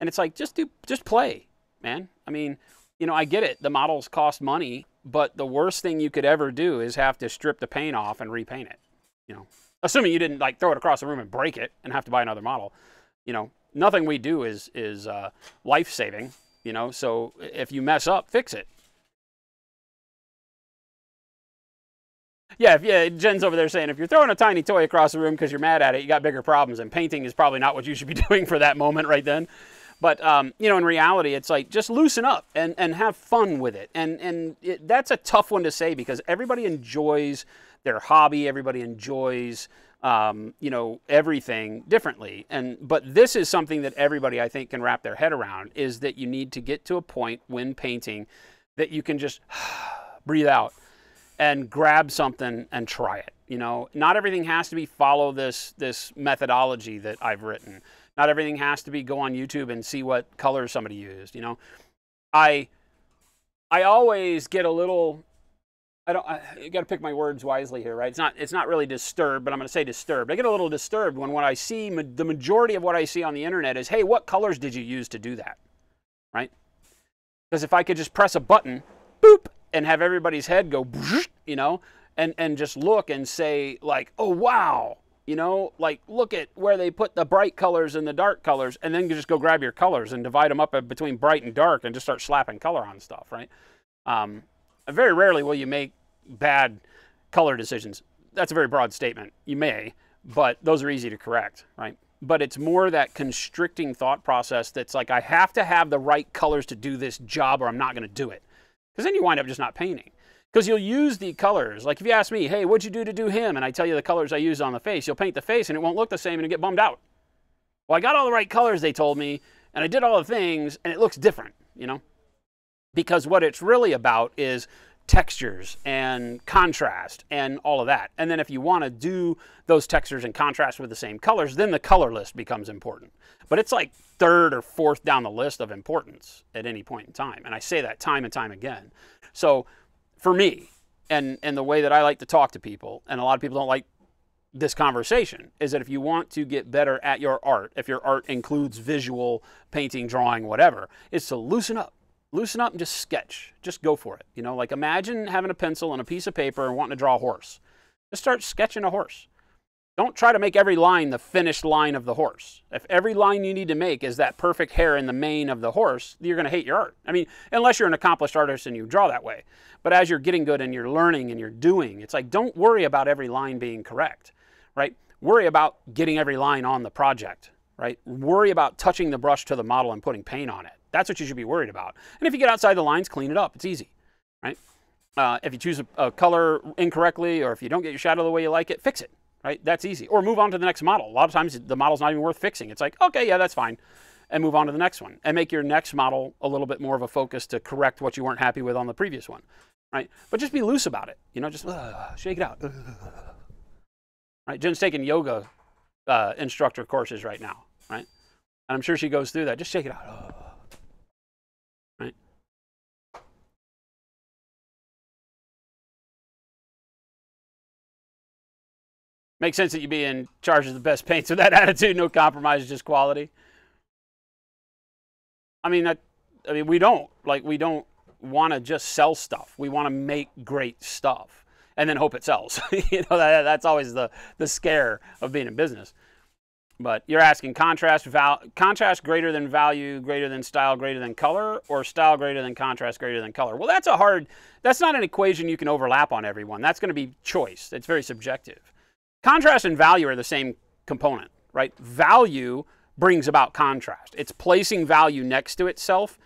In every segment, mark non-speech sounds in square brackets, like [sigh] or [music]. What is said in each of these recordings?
And it's like, just do, just play, man. I mean, you know, I get it. The models cost money, but the worst thing you could ever do is have to strip the paint off and repaint it. You know, assuming you didn't like throw it across the room and break it and have to buy another model. You know, nothing we do is is uh, life saving. You know, so if you mess up, fix it. Yeah, if, yeah, Jen's over there saying if you're throwing a tiny toy across the room because you're mad at it, you got bigger problems, and painting is probably not what you should be [laughs] doing for that moment right then. But um, you know, in reality, it's like just loosen up and, and have fun with it. And and it, that's a tough one to say because everybody enjoys their hobby. Everybody enjoys um, you know everything differently. And but this is something that everybody I think can wrap their head around is that you need to get to a point when painting that you can just [sighs] breathe out and grab something and try it. You know, not everything has to be follow this this methodology that I've written. Not everything has to be go on YouTube and see what colors somebody used. You know, I I always get a little. I don't. I, got to pick my words wisely here, right? It's not. It's not really disturbed, but I'm going to say disturbed. I get a little disturbed when what I see, the majority of what I see on the internet is, hey, what colors did you use to do that, right? Because if I could just press a button, boop, and have everybody's head go, [laughs] you know, and and just look and say like, oh wow, you know, like look at where they put the bright colors and the dark colors, and then you just go grab your colors and divide them up between bright and dark and just start slapping color on stuff, right? Um, very rarely will you make bad color decisions. That's a very broad statement. You may, but those are easy to correct, right? But it's more that constricting thought process that's like, I have to have the right colors to do this job or I'm not going to do it. Because then you wind up just not painting. Because you'll use the colors. Like if you ask me, hey, what'd you do to do him? And I tell you the colors I used on the face, you'll paint the face and it won't look the same and you get bummed out. Well, I got all the right colors, they told me, and I did all the things and it looks different, you know? Because what it's really about is textures and contrast and all of that. And then if you want to do those textures and contrast with the same colors, then the color list becomes important. But it's like third or fourth down the list of importance at any point in time. And I say that time and time again. So for me, and, and the way that I like to talk to people, and a lot of people don't like this conversation, is that if you want to get better at your art, if your art includes visual, painting, drawing, whatever, is to loosen up. Loosen up and just sketch. Just go for it. You know, like imagine having a pencil and a piece of paper and wanting to draw a horse. Just start sketching a horse. Don't try to make every line the finished line of the horse. If every line you need to make is that perfect hair in the mane of the horse, you're going to hate your art. I mean, unless you're an accomplished artist and you draw that way. But as you're getting good and you're learning and you're doing, it's like don't worry about every line being correct, right? Worry about getting every line on the project, right? Worry about touching the brush to the model and putting paint on it. That's what you should be worried about. And if you get outside the lines, clean it up. It's easy, right? Uh, if you choose a, a color incorrectly or if you don't get your shadow the way you like it, fix it right? That's easy. Or move on to the next model. A lot of times the model's not even worth fixing. It's like, okay, yeah, that's fine. And move on to the next one. And make your next model a little bit more of a focus to correct what you weren't happy with on the previous one, right? But just be loose about it. You know, just uh, shake it out. Right? Jen's taking yoga uh, instructor courses right now, right? And I'm sure she goes through that. Just shake it out. Makes sense that you'd be in charge of the best paints with that [laughs] attitude, no compromise, just quality. I mean, that, I mean, we don't like we don't want to just sell stuff. We want to make great stuff and then hope it sells. [laughs] you know, that, that's always the the scare of being in business. But you're asking contrast val contrast greater than value, greater than style, greater than color, or style greater than contrast, greater than color. Well, that's a hard. That's not an equation you can overlap on everyone. That's going to be choice. It's very subjective. Contrast and value are the same component, right? Value brings about contrast. It's placing value next to itself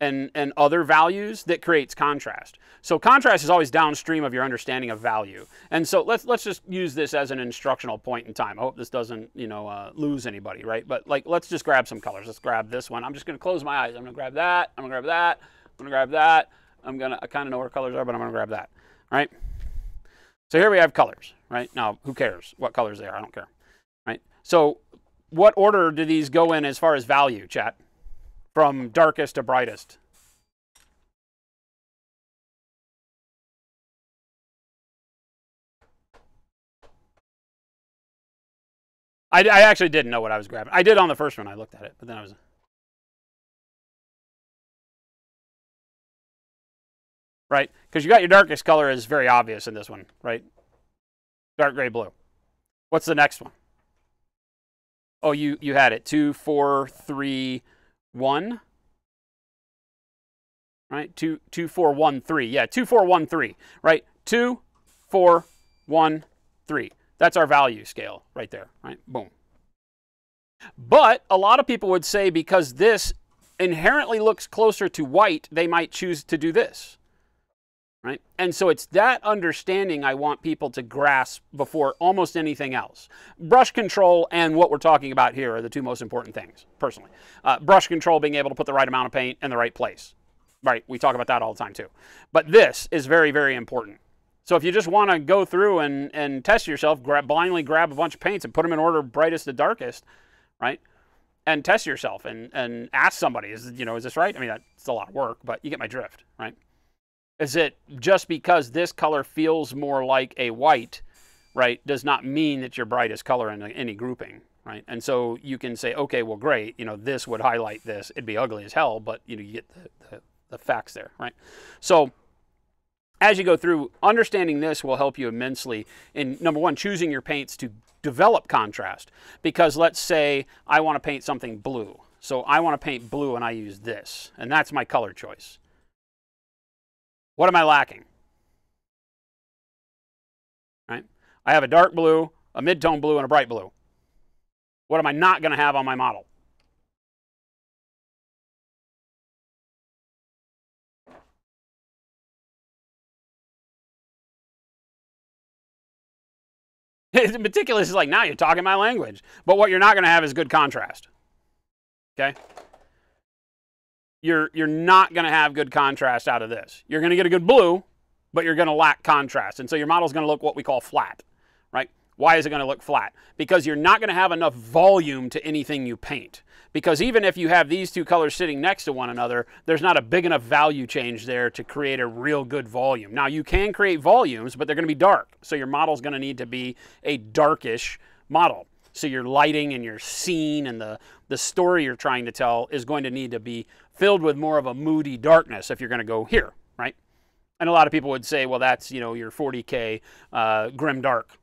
and, and other values that creates contrast. So contrast is always downstream of your understanding of value. And so let's let's just use this as an instructional point in time. I hope this doesn't you know uh, lose anybody, right? But like let's just grab some colors. Let's grab this one. I'm just going to close my eyes. I'm to grab that. I'm to grab that. I'm to grab that. I'm to I kind of know where colors are, but I'm to grab that. All right. So here we have colors, right? Now, who cares what colors they are? I don't care, right? So what order do these go in as far as value, chat? From darkest to brightest. I, I actually didn't know what I was grabbing. I did on the first one. I looked at it, but then I was... Right? Because you got your darkest color is very obvious in this one, right? Dark gray blue. What's the next one? Oh, you, you had it. Two, four, three, one. Right? Two, two, four, one, three. Yeah, two, four, one, three. Right? Two, four, one, three. That's our value scale right there. Right? Boom. But a lot of people would say because this inherently looks closer to white, they might choose to do this right? And so it's that understanding I want people to grasp before almost anything else. Brush control and what we're talking about here are the two most important things, personally. Uh, brush control, being able to put the right amount of paint in the right place. Right, we talk about that all the time too. But this is very, very important. So if you just want to go through and, and test yourself, grab, blindly grab a bunch of paints and put them in order brightest to darkest, right? And test yourself and, and ask somebody, is, you know, is this right? I mean, that's a lot of work, but you get my drift, right? Is it just because this color feels more like a white, right, does not mean that your brightest color in any grouping, right? And so you can say, okay, well, great, you know, this would highlight this. It'd be ugly as hell, but, you know, you get the, the, the facts there, right? So as you go through, understanding this will help you immensely in, number one, choosing your paints to develop contrast. Because let's say I want to paint something blue. So I want to paint blue and I use this, and that's my color choice. What am I lacking? Right? I have a dark blue, a mid-tone blue, and a bright blue. What am I not going to have on my model? [laughs] Meticulous is like, now you're talking my language. But what you're not going to have is good contrast. Okay? You're, you're not going to have good contrast out of this. You're going to get a good blue, but you're going to lack contrast. And so your model is going to look what we call flat, right? Why is it going to look flat? Because you're not going to have enough volume to anything you paint. Because even if you have these two colors sitting next to one another, there's not a big enough value change there to create a real good volume. Now, you can create volumes, but they're going to be dark. So your model is going to need to be a darkish model. So your lighting and your scene and the, the story you're trying to tell is going to need to be filled with more of a moody darkness if you're going to go here, right? And a lot of people would say, well, that's, you know, your 40K uh, grim dark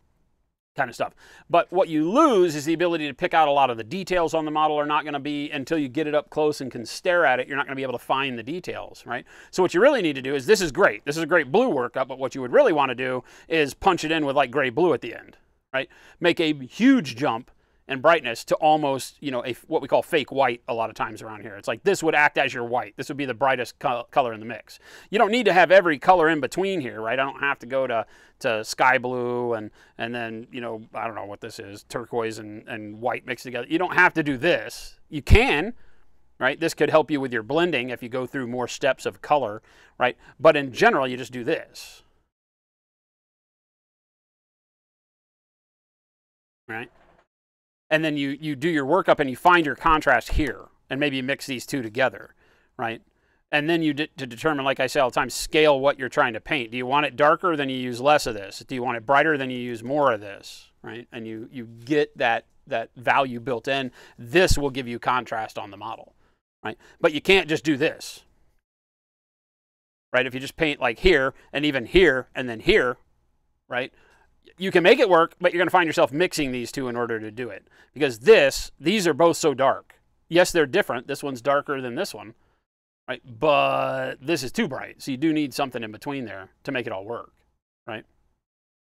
kind of stuff. But what you lose is the ability to pick out a lot of the details on the model are not going to be until you get it up close and can stare at it, you're not going to be able to find the details, right? So what you really need to do is this is great. This is a great blue workup, but what you would really want to do is punch it in with like gray blue at the end, right? Make a huge jump and brightness to almost, you know, a, what we call fake white a lot of times around here. It's like this would act as your white. This would be the brightest co color in the mix. You don't need to have every color in between here, right? I don't have to go to, to sky blue and, and then, you know, I don't know what this is, turquoise and, and white mixed together. You don't have to do this. You can, right? This could help you with your blending if you go through more steps of color, right? But in general, you just do this. right? And then you, you do your workup and you find your contrast here and maybe mix these two together, right? And then you to determine, like I say all the time, scale what you're trying to paint. Do you want it darker? Then you use less of this. Do you want it brighter? Then you use more of this, right? And you, you get that, that value built in. This will give you contrast on the model, right? But you can't just do this, right? If you just paint like here and even here and then here, right? You can make it work, but you're going to find yourself mixing these two in order to do it. Because this, these are both so dark. Yes, they're different. This one's darker than this one, right? But this is too bright. So you do need something in between there to make it all work, right?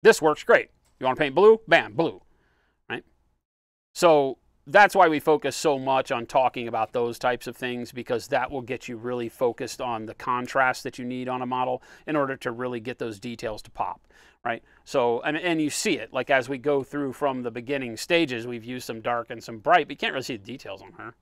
This works great. You want to paint blue? Bam, blue, right? So that's why we focus so much on talking about those types of things because that will get you really focused on the contrast that you need on a model in order to really get those details to pop right? So and, and you see it like as we go through from the beginning stages we've used some dark and some bright but you can't really see the details on her.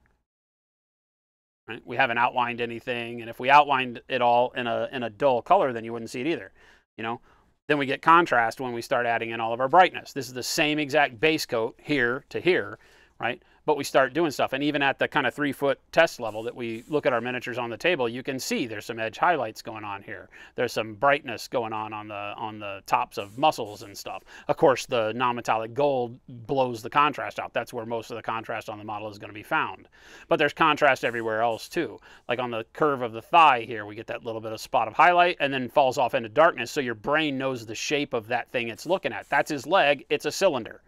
Right? We haven't outlined anything and if we outlined it all in a in a dull color then you wouldn't see it either you know? Then we get contrast when we start adding in all of our brightness. This is the same exact base coat here to here right? But we start doing stuff. And even at the kind of three foot test level that we look at our miniatures on the table, you can see there's some edge highlights going on here. There's some brightness going on on the, on the tops of muscles and stuff. Of course, the non-metallic gold blows the contrast out. That's where most of the contrast on the model is going to be found. But there's contrast everywhere else too. Like on the curve of the thigh here, we get that little bit of spot of highlight and then falls off into darkness. So your brain knows the shape of that thing it's looking at. That's his leg. It's a cylinder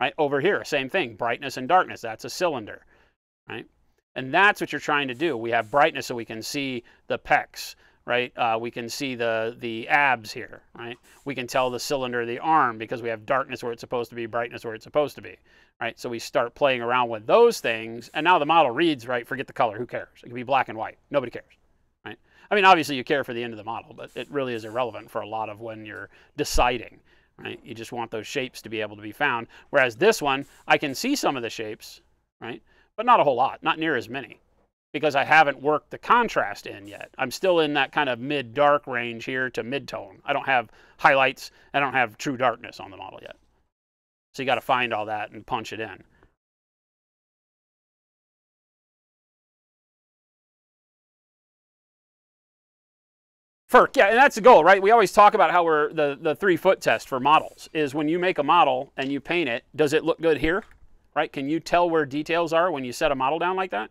right? Over here, same thing, brightness and darkness, that's a cylinder, right? And that's what you're trying to do. We have brightness so we can see the pecs, right? Uh, we can see the, the abs here, right? We can tell the cylinder the arm because we have darkness where it's supposed to be, brightness where it's supposed to be, right? So we start playing around with those things, and now the model reads, right? Forget the color, who cares? It can be black and white, nobody cares, right? I mean, obviously you care for the end of the model, but it really is irrelevant for a lot of when you're deciding, right? You just want those shapes to be able to be found. Whereas this one, I can see some of the shapes, right? But not a whole lot, not near as many because I haven't worked the contrast in yet. I'm still in that kind of mid-dark range here to mid-tone. I don't have highlights. I don't have true darkness on the model yet. So you got to find all that and punch it in. FERC, yeah, and that's the goal, right? We always talk about how we're the, the three foot test for models is when you make a model and you paint it, does it look good here? Right? Can you tell where details are when you set a model down like that?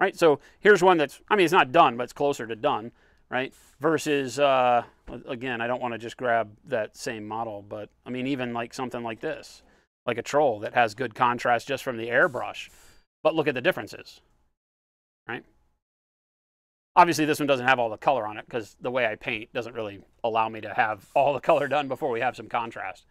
Right? So here's one that's, I mean, it's not done, but it's closer to done, right? Versus, uh, again, I don't want to just grab that same model, but I mean, even like something like this, like a troll that has good contrast just from the airbrush. But look at the differences, right? Obviously, this one doesn't have all the color on it because the way I paint doesn't really allow me to have all the [laughs] color done before we have some contrast,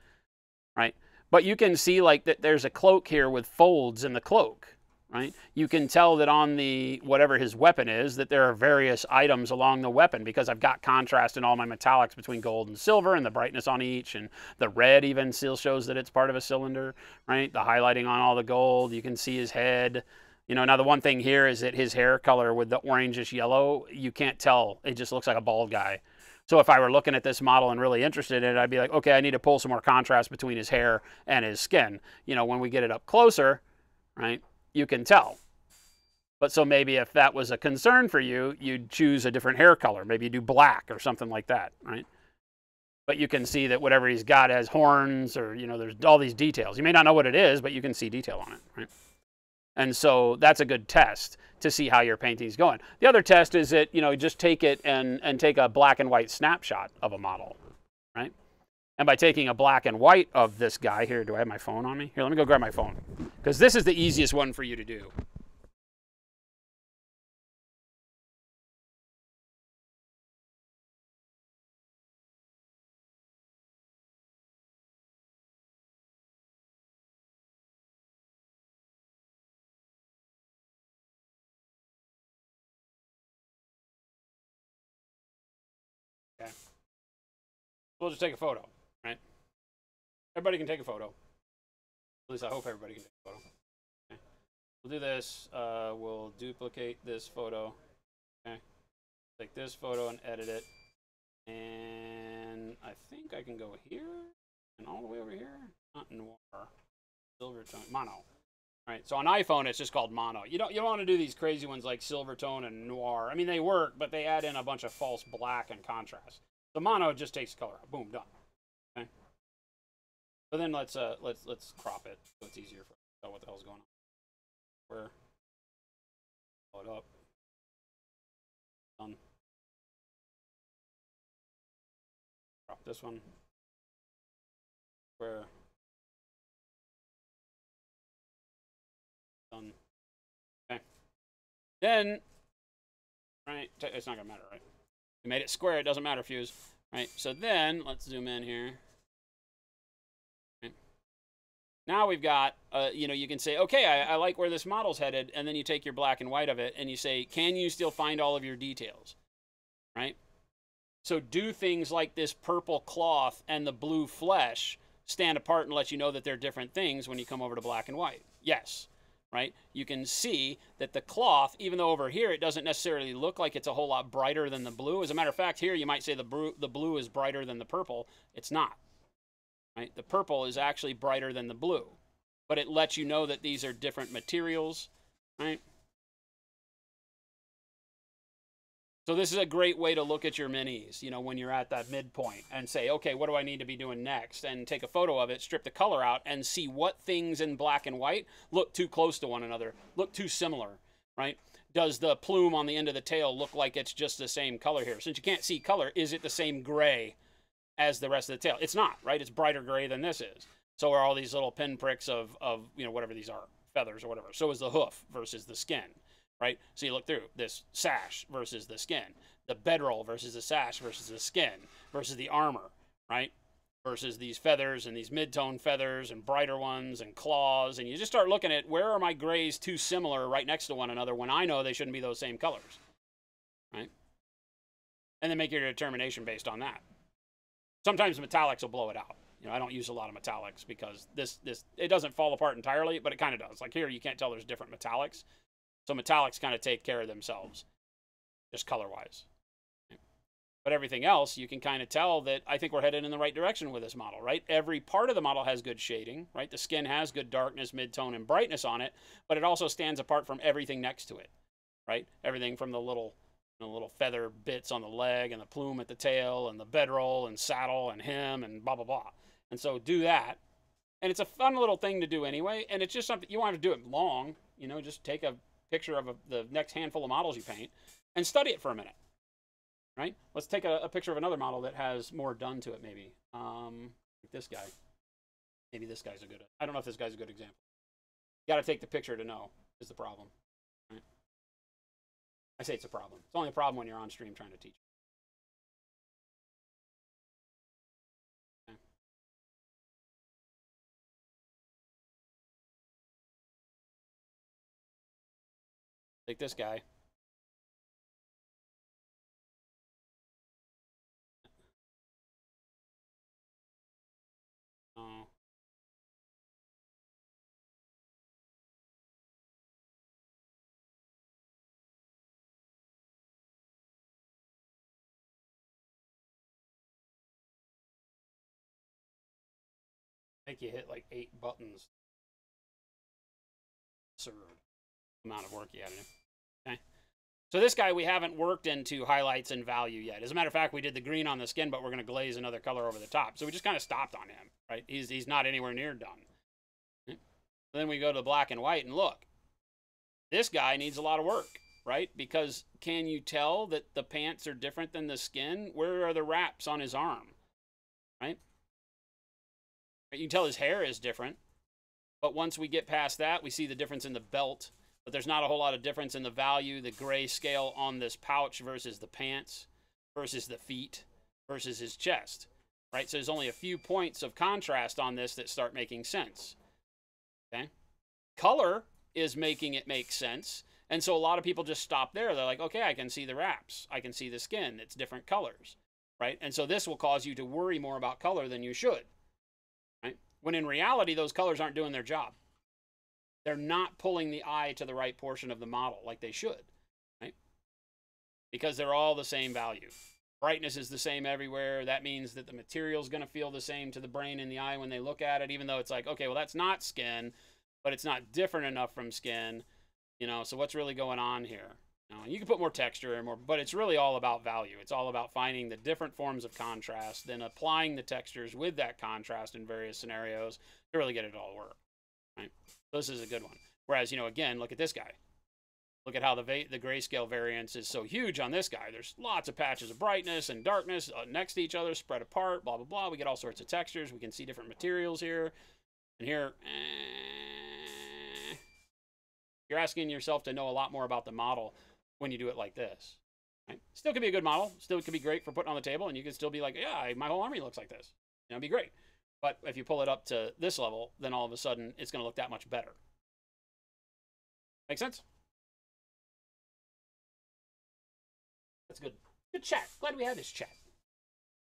right? But you can see like that there's a cloak here with folds in the cloak, right? You can tell that on the, whatever his weapon is, that there are various items along the weapon because I've got contrast in all my metallics between gold and silver and the brightness on each and the red even still shows that it's part of a cylinder, right? The highlighting on all the gold, you can see his head, you know, now the one thing here is that his hair color with the orangish yellow, you can't tell. It just looks like a bald guy. So if I were looking at this model and really interested in it, I'd be like, okay, I need to pull some more contrast between his hair and his skin. You know, when we get it up closer, right, you can tell. But so maybe if that was a concern for you, you'd choose a different hair color. Maybe you do black or something like that, right? But you can see that whatever he's got has horns or, you know, there's all these details. You may not know what it is, but you can see detail on it, right? And so that's a good test to see how your painting is going. The other test is that, you know, just take it and, and take a black and white snapshot of a model, right? And by taking a black and white of this guy here, do I have my phone on me? Here, let me go grab my phone. Because this is the easiest one for you to do. We'll just take a photo, right? Everybody can take a photo. At least I hope everybody can take a photo. Okay. We'll do this. Uh, we'll duplicate this photo. Okay. Take this photo and edit it. And I think I can go here and all the way over here. Not noir. Silver tone. Mono. Right. So on iPhone, it's just called mono. You don't you don't want to do these crazy ones like silver tone and noir. I mean, they work, but they add in a bunch of false black and contrast. The mono just takes color. Boom, done. Okay. But then let's uh let's let's crop it so it's easier for to tell what the hell's going on. Where pull it up. Done. Crop this one. Where done. Okay. Then, right, it's not gonna matter, right? We made it square, it doesn't matter fuse, right? So then, let's zoom in here. Now we've got, uh, you know, you can say, okay, I, I like where this model's headed, and then you take your black and white of it, and you say, can you still find all of your details, right? So do things like this purple cloth and the blue flesh stand apart and let you know that they're different things when you come over to black and white? Yes right? You can see that the cloth, even though over here it doesn't necessarily look like it's a whole lot brighter than the blue. As a matter of fact, here you might say the blue, the blue is brighter than the purple. It's not, right? The purple is actually brighter than the blue. but it lets you know that these are different materials, right? So this is a great way to look at your minis, you know, when you're at that midpoint and say, okay, what do I need to be doing next? And take a photo of it, strip the color out, and see what things in black and white look too close to one another, look too similar, right? Does the plume on the end of the tail look like it's just the same color here? Since you can't see color, is it the same gray as the rest of the tail? It's not, right? It's brighter gray than this is. So are all these little pinpricks of, of you know, whatever these are, feathers or whatever. So is the hoof versus the skin right? So you look through this sash versus the skin, the bedroll versus the sash versus the skin versus the armor, right? Versus these feathers and these mid-tone feathers and brighter ones and claws. And you just start looking at where are my grays too similar right next to one another when I know they shouldn't be those same colors, right? And then make your determination based on that. Sometimes metallics will blow it out. You know, I don't use a lot of metallics because this this it doesn't fall apart entirely, but it kind of does. Like here, you can't tell there's different metallics. So metallics kind of take care of themselves, just color wise. But everything else, you can kind of tell that I think we're headed in the right direction with this model, right? Every part of the model has good shading, right? The skin has good darkness, mid-tone, and brightness on it, but it also stands apart from everything next to it, right? Everything from the little the little feather bits on the leg and the plume at the tail and the bedroll and saddle and hem and blah blah blah. And so do that. And it's a fun little thing to do anyway, and it's just something you want to do it long, you know, just take a picture of a, the next handful of models you paint and study it for a minute. Right? Let's take a, a picture of another model that has more done to it, maybe. Um, like this guy. Maybe this guy's a good. I don't know if this guy's a good example. You got to take the picture to know is the problem. Right? I say it's a problem. It's only a problem when you're on stream trying to teach. Take this guy. Oh. I think you hit like eight buttons. Absurd amount of work you had in it. Okay. So this guy we haven't worked into highlights and value yet. As a matter of fact, we did the green on the skin, but we're going to glaze another color over the top. So we just kind of stopped on him, right? He's, he's not anywhere near done. Okay. Then we go to the black and white and look. This guy needs a lot of work, right? Because can you tell that the pants are different than the skin? Where are the wraps on his arm, right? You can tell his hair is different. But once we get past that, we see the difference in the belt but there's not a whole lot of difference in the value, the gray scale on this pouch versus the pants, versus the feet, versus his chest, right? So there's only a few points of contrast on this that start making sense. Okay? Color is making it make sense. And so a lot of people just stop there. They're like, okay, I can see the wraps. I can see the skin. It's different colors, right? And so this will cause you to worry more about color than you should, right? When in reality, those colors aren't doing their job they're not pulling the eye to the right portion of the model like they should, right? Because they're all the same value. Brightness is the same everywhere. That means that the material is going to feel the same to the brain and the eye when they look at it, even though it's like, okay, well, that's not skin, but it's not different enough from skin, you know, so what's really going on here? You, know, you can put more texture and more, but it's really all about value. It's all about finding the different forms of contrast, then applying the textures with that contrast in various scenarios to really get it all to work, right? This is a good one. Whereas, you know, again, look at this guy. Look at how the the grayscale variance is so huge on this guy. There's lots of patches of brightness and darkness uh, next to each other, spread apart, blah, blah, blah. We get all sorts of textures. We can see different materials here. And here, eh, you're asking yourself to know a lot more about the model when you do it like this. Right? Still could be a good model. Still could be great for putting on the table. And you can still be like, yeah, my whole army looks like this. It'd be great. But if you pull it up to this level, then all of a sudden it's going to look that much better. Make sense? That's good. Good chat. Glad we had this chat.